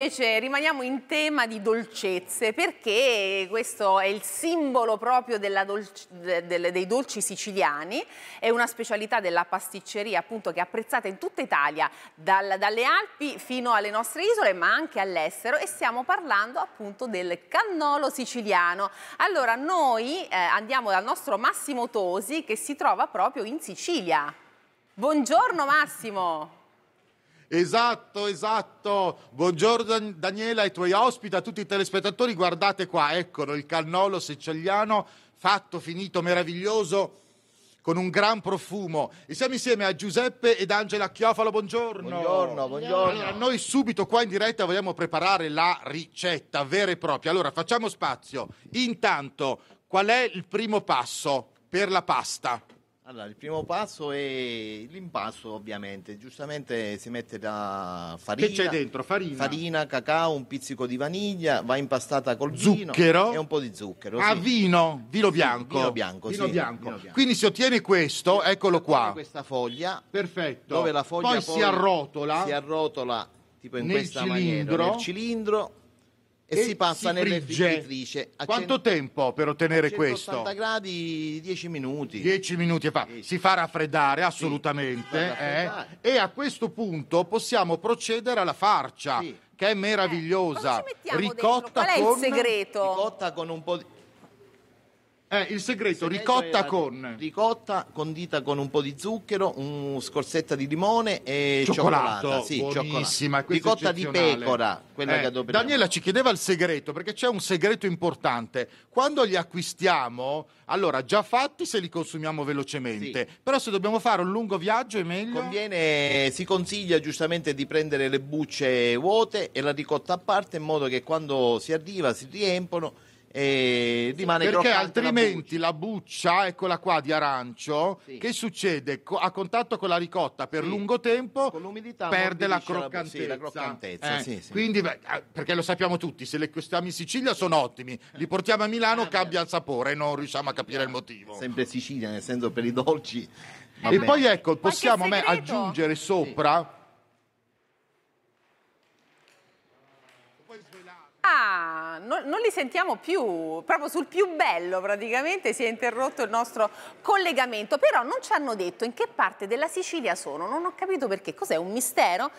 Invece rimaniamo in tema di dolcezze perché questo è il simbolo proprio dolci, de, de, dei dolci siciliani, è una specialità della pasticceria appunto che è apprezzata in tutta Italia, dal, dalle Alpi fino alle nostre isole ma anche all'estero e stiamo parlando appunto del cannolo siciliano. Allora noi eh, andiamo dal nostro Massimo Tosi che si trova proprio in Sicilia. Buongiorno Massimo! Esatto, esatto. Buongiorno Daniela ai tuoi ospiti, a tutti i telespettatori. Guardate qua, eccolo il cannolo siciliano, fatto, finito, meraviglioso, con un gran profumo. E siamo insieme a Giuseppe ed Angela Chiofalo. Buongiorno. Buongiorno, buongiorno. Allora, noi subito qua in diretta vogliamo preparare la ricetta vera e propria. Allora, facciamo spazio. Intanto, qual è il primo passo per la pasta? Allora, il primo passo è l'impasto, ovviamente. Giustamente si mette la farina. Che c'è dentro? Farina? Farina, cacao, un pizzico di vaniglia, va impastata col zucchero e un po' di zucchero. Ah, sì. vino, vino bianco. Sì, vino bianco, vino sì, bianco. vino bianco. Quindi si ottiene questo, eccolo qua. Questa foglia. Perfetto. Dove la foglia poi, poi si arrotola. Si arrotola tipo in questa cilindro. maniera nel cilindro e, e si passa si nelle frigge. friggitrice. A Quanto cento- tempo per ottenere a questo? 180 gradi, 10 minuti. 10 minuti fa. Sì. Si fa raffreddare assolutamente. fa raffreddare. eh? E a questo punto possiamo procedere alla farcia, Sì. che è meravigliosa. Ci mettiamo dentro? ricotta Qual è con... il segreto? Ricotta con un po' di... Eh, il segreto, Il segreto ricotta con... ricotta condita con un po' di zucchero, un scorzetta di limone e Cioccolato, cioccolata. Sì, buonissima, cioccolato. questa è ricotta di pecora, quella Eh, che adoperiamo. Daniela ci chiedeva il segreto, perché c'è un segreto importante. Quando li acquistiamo, allora già fatti se li consumiamo velocemente, Sì. però se dobbiamo fare un lungo viaggio è meglio... Conviene, si consiglia giustamente di prendere le bucce vuote e la ricotta a parte in modo che quando si arriva si riempono e rimane Perché croccante la altrimenti buccia. la buccia, eccola qua, di arancio, Sì. che succede? A contatto con la ricotta per Sì. lungo tempo Con l'umidità perde la la- croccantezza. sì, la croccantezza, Eh, sì, sì. Quindi, beh, eh, perché lo sappiamo tutti, se le acquistiamo in Sicilia sono ottimi, li portiamo a Milano, Ah, cambia il sapore e non riusciamo a capire il motivo. Sempre Sicilia, nel senso per i dolci. va E poi ecco, possiamo a me, aggiungere sopra... Ah, non, non li sentiamo più, proprio sul più bello praticamente si è interrotto il nostro collegamento, però non ci hanno detto in che parte della Sicilia sono, non ho capito perché, cos'è un mistero?